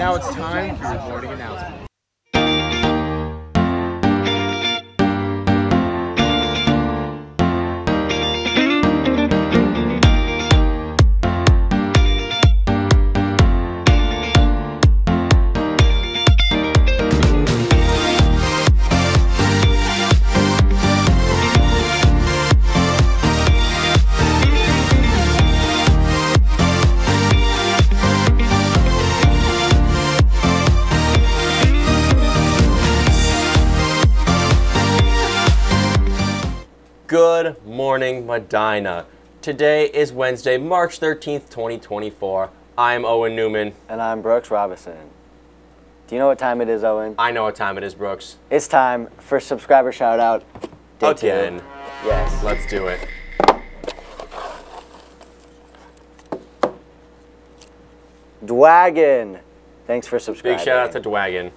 Now it's time for your morning announcement. Good morning, Medina. Today is Wednesday, March 13th, 2024. I'm Owen Newman. And I'm Brooks Robinson. Do you know what time it is, Owen? I know what time it is, Brooks. It's time for subscriber shout out. Day two. Yes. Let's do it. Dwagon. Thanks for subscribing. Big shout out to Dwagon.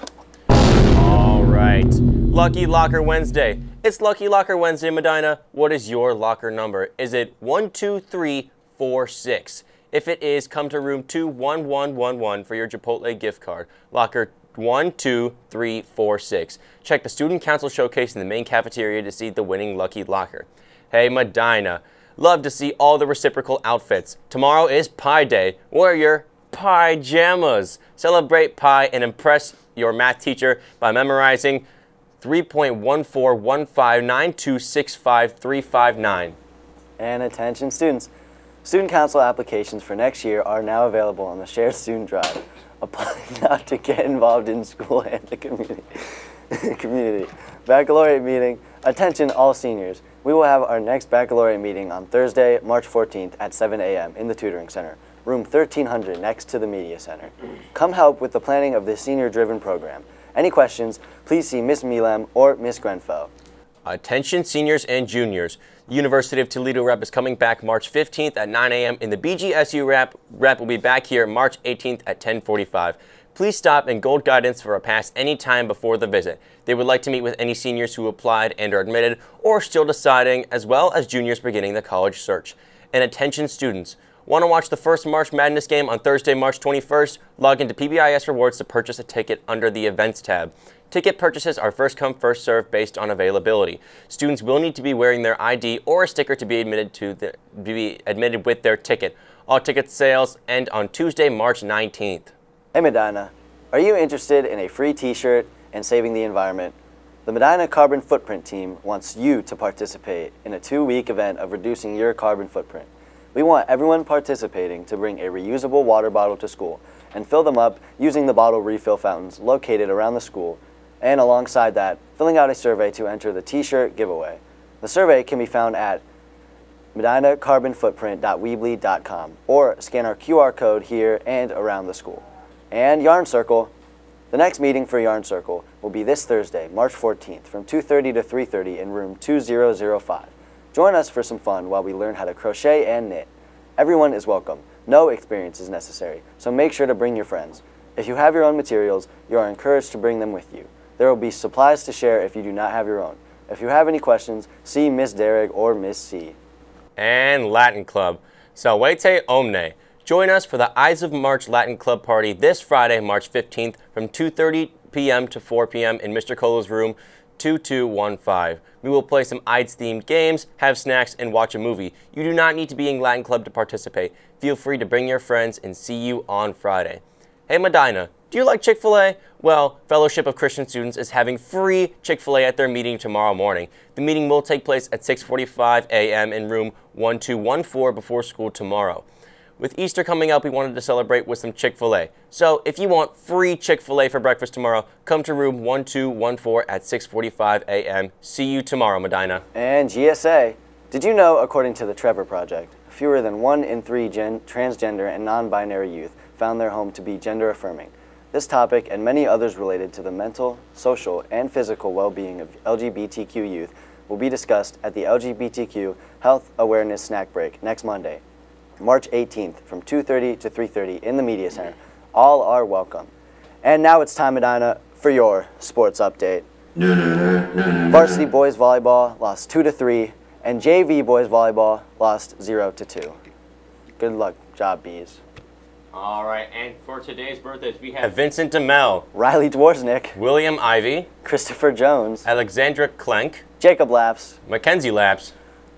All right. Lucky Locker Wednesday. It's Lucky Locker Wednesday, Medina. What is your locker number? Is it 12346? If it is, come to room 21111 for your Chipotle gift card. Locker 12346. Check the Student Council showcase in the main cafeteria to see the winning Lucky Locker. Hey, Medina. Love to see all the reciprocal outfits. Tomorrow is Pi Day. Wear your pajamas. Celebrate pi and impress your math teacher by memorizing 3.14159265359. And attention students. Student council applications for next year are now available on the Shared Student Drive. Apply now to get involved in school and the community. community. Baccalaureate meeting. Attention all seniors. We will have our next baccalaureate meeting on Thursday, March 14th at 7 a.m. in the Tutoring Center, room 1300 next to the Media Center. Come help with the planning of this senior-driven program. Any questions, please see Miss Milam or Miss Grenfell. Attention seniors and juniors. The University of Toledo rep is coming back March 15th at 9 a.m. and the BGSU rep, rep will be back here March 18th at 1045. Please stop and Gold Guidance for a pass any time before the visit. They would like to meet with any seniors who applied and are admitted or still deciding, as well as juniors beginning the college search. And attention students. Want to watch the first March Madness game on Thursday, March 21st? Log into PBIS Rewards to purchase a ticket under the Events tab. Ticket purchases are first come, first served based on availability. Students will need to be wearing their ID or a sticker to be admitted to the, be admitted with their ticket. All ticket sales end on Tuesday, March 19th. Hey Medina, are you interested in a free t-shirt and saving the environment? The Medina Carbon Footprint Team wants you to participate in a two-week event of reducing your carbon footprint. We want everyone participating to bring a reusable water bottle to school and fill them up using the bottle refill fountains located around the school and alongside that, filling out a survey to enter the t-shirt giveaway. The survey can be found at medinacarbonfootprint.weebly.com or scan our QR code here and around the school. And Yarn Circle. The next meeting for Yarn Circle will be this Thursday, March 14th from 2.30 to 3.30 in room 2005. Join us for some fun while we learn how to crochet and knit. Everyone is welcome. No experience is necessary, so make sure to bring your friends. If you have your own materials, you are encouraged to bring them with you. There will be supplies to share if you do not have your own. If you have any questions, see Miss Derrick or Miss C. And Latin Club. Salvete Omne. Join us for the Ides of March Latin Club party this Friday, March 15th from 2.30 p.m. to 4 p.m. in Mr. Colo's room 2215. We will play some Ides themed games, have snacks, and watch a movie. You do not need to be in Latin Club to participate. Feel free to bring your friends and see you on Friday. Hey Medina, do you like Chick fil A? Well, Fellowship of Christian Students is having free Chick fil A at their meeting tomorrow morning. The meeting will take place at 6:45 a.m. in room 1214 before school tomorrow. With Easter coming up, we wanted to celebrate with some Chick fil A. So if you want free Chick fil A for breakfast tomorrow, come to room 1214 at 6.45 a.m. See you tomorrow, Medina. And GSA. Did you know, according to the Trevor Project, fewer than one in three gen- transgender and non-binary youth found their home to be gender affirming? This topic and many others related to the mental, social, and physical well-being of LGBTQ youth will be discussed at the LGBTQ Health Awareness Snack Break next Monday, March 18th from 2.30 to 3.30 in the Media Center. All are welcome. And now it's time, Medina, for your sports update. Varsity boys volleyball lost 2 to 3, and JV boys volleyball lost 0 to 2. Good luck, job bees. All right, and for today's birthdays, we have Vincent DeMel, Riley Dworznik, William Ivy, Christopher Jones, Alexandra Klenk, Jacob Laps, Mackenzie Laps,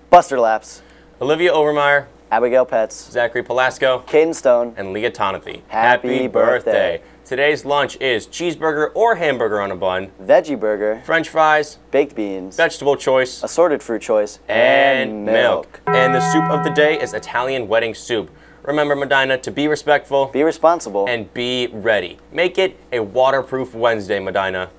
Buster Laps, Olivia Overmeyer, Abigail Pets, Zachary Palasco, Caden Stone, and Leah Tonathy. Happy birthday. Today's lunch is cheeseburger or hamburger on a bun, Veggie Burger, french fries, baked beans, vegetable choice, assorted fruit choice, and milk. And the soup of the day is Italian wedding soup. Remember, Medina, to be respectful Be responsible. and be ready. Make it a waterproof Wednesday, Medina.